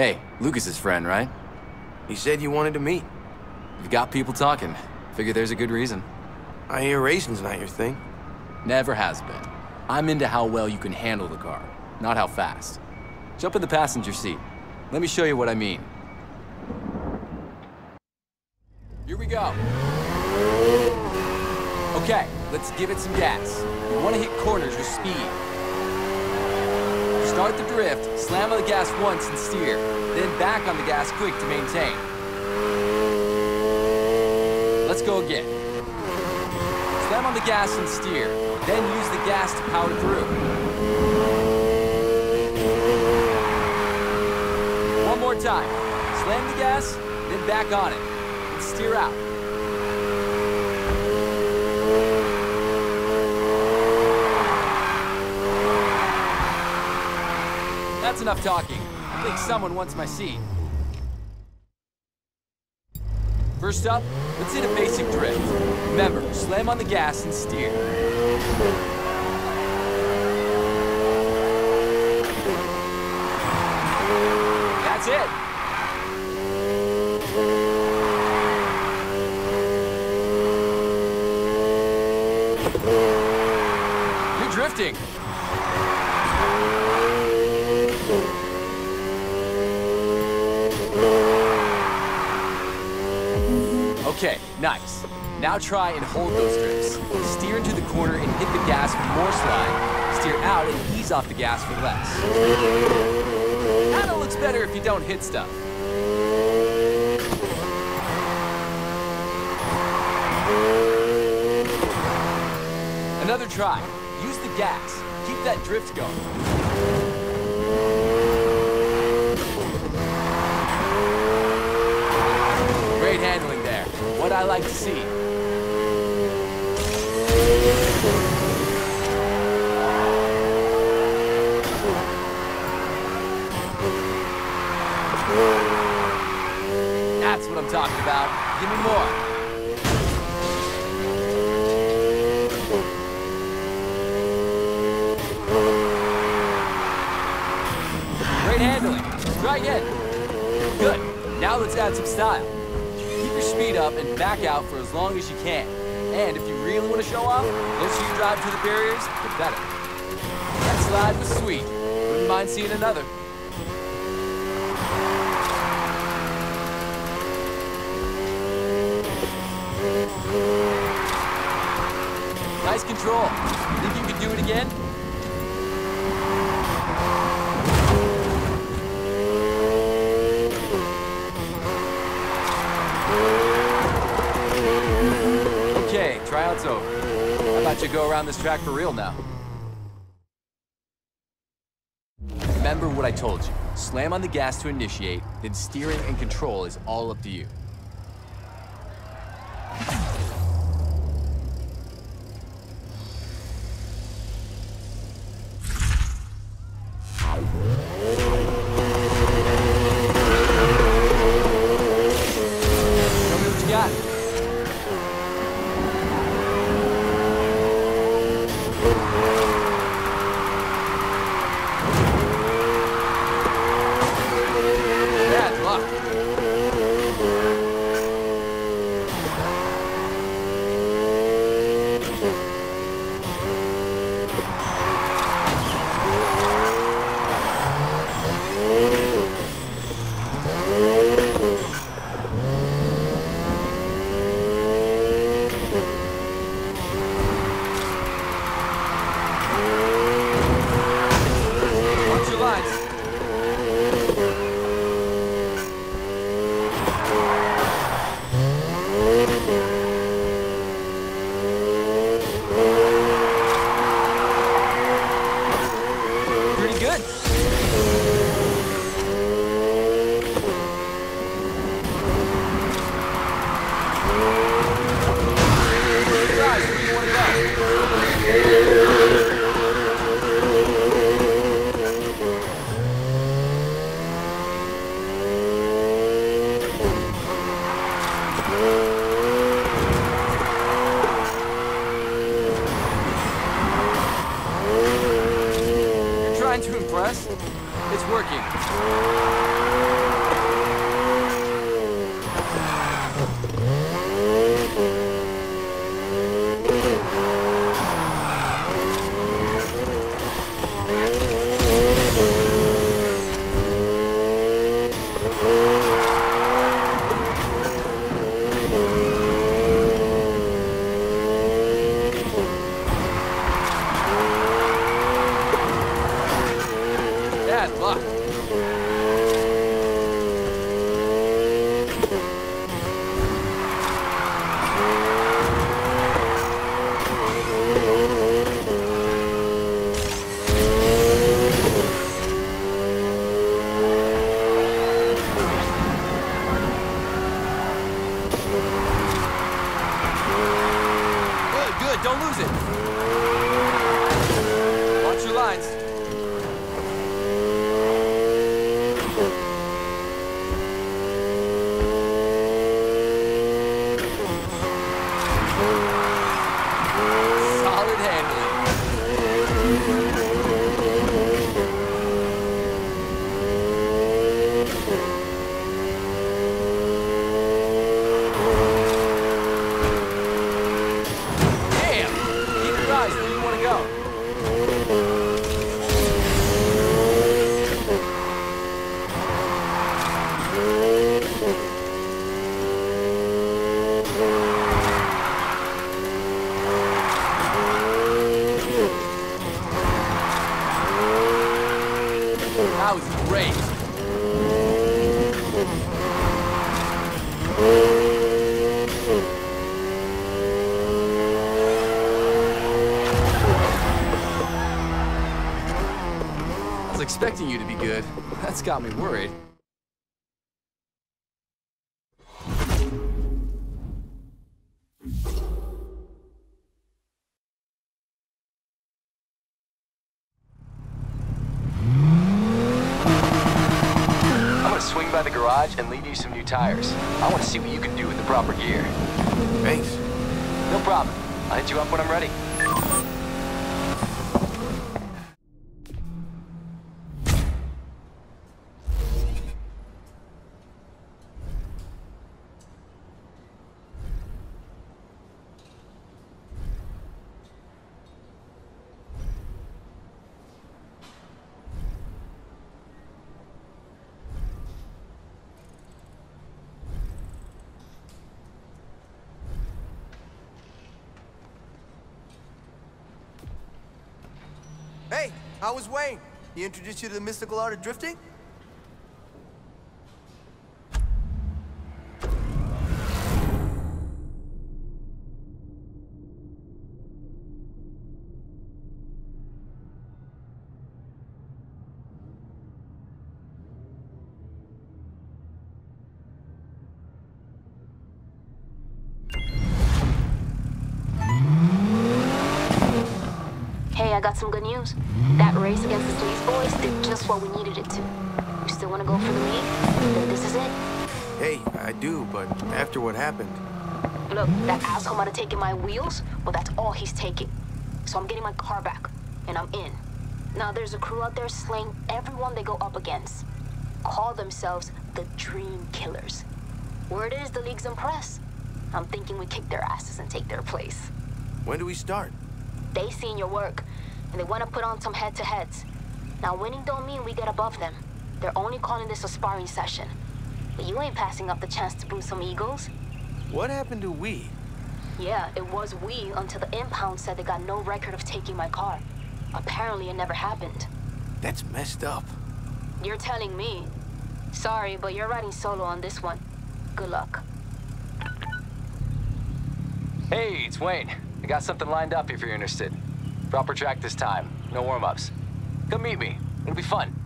Hey, Lucas's friend, right? He said you wanted to meet. You've got people talking. Figure there's a good reason. I hear racing's not your thing. Never has been. I'm into how well you can handle the car, not how fast. Jump in the passenger seat. Let me show you what I mean. Here we go. Okay, let's give it some gas. You want to hit corners with speed. Start the drift, slam on the gas once and steer, then back on the gas quick to maintain. Let's go again. Slam on the gas and steer, then use the gas to power through. One more time. Slam the gas, then back on it. And steer out. That's enough talking. I think someone wants my seat. First up, let's hit a basic drift. Remember, slam on the gas and steer. That's it. You're drifting. Okay, nice. Now try and hold those drifts. Steer into the corner and hit the gas for more slide. Steer out and ease off the gas for less. Kinda looks better if you don't hit stuff. Another try. Use the gas. Keep that drift going. Great handling there. What I like to see. That's what I'm talking about. Give me more. Great handling. Try again. Good. Now let's add some style. Keep your speed up and back out for as long as you can. And if you really want to show off, closer you drive to the barriers, the better. That slide was sweet. Wouldn't mind seeing another. Nice control. Think you can do it again? Okay, tryout's over. How about you go around this track for real now? Remember what I told you. Slam on the gas to initiate, then steering and control is all up to you. That's got me worried. I'm gonna swing by the garage and leave you some new tires. I want to see what you can do with the proper gear. Thanks. No problem. I'll hit you up when I'm ready. Was Wayne? He introduced you to the mystical art of drifting? I got some good news. That race against the Sleaze boys did just what we needed it to. You still want to go for the lead? Then this is it. Hey, I do, but after what happened, Look, that asshole might have taken my wheels, but that's all he's taking. So I'm getting my car back, and I'm in. Now there's a crew out there slaying everyone they go up against. Call themselves the Dream Killers. Word is the league's impressed. I'm thinking we kick their asses and take their place. when do we start? They seen your work, and they want to put on some head-to-heads. Now, winning don't mean we get above them. They're only calling this a sparring session. But you ain't passing up the chance to bruise some eagles. What happened to we? Yeah, it was we until the impound said they got no record of taking my car. Apparently, it never happened. That's messed up. You're telling me. Sorry, but you're riding solo on this one. Good luck. Hey, it's Wayne. I got something lined up if you're interested. Proper track this time. No warm-ups. Come meet me. It'll be fun.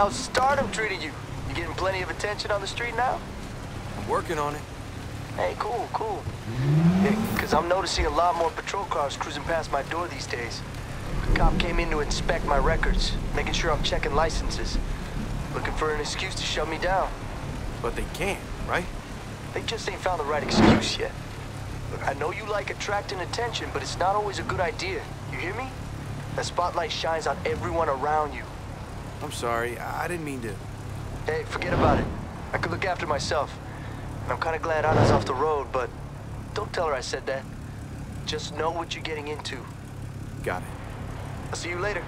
How's Stardom treating you? You getting plenty of attention on the street now? I'm working on it. Hey, cool, cool. Yeah, cause I'm noticing a lot more patrol cars cruising past my door these days. A cop came in to inspect my records, making sure I'm checking licenses. Looking for an excuse to shut me down. But they can't, right? They just ain't found the right excuse yet. Look, I know you like attracting attention, but it's not always a good idea. You hear me? The spotlight shines on everyone around you. I'm sorry. I didn't mean to. Hey, forget about it. I could look after myself. I'm kind of glad Anna's off the road, but don't tell her I said that. Just know what you're getting into. Got it. I'll see you later.